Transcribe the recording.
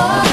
shuffle.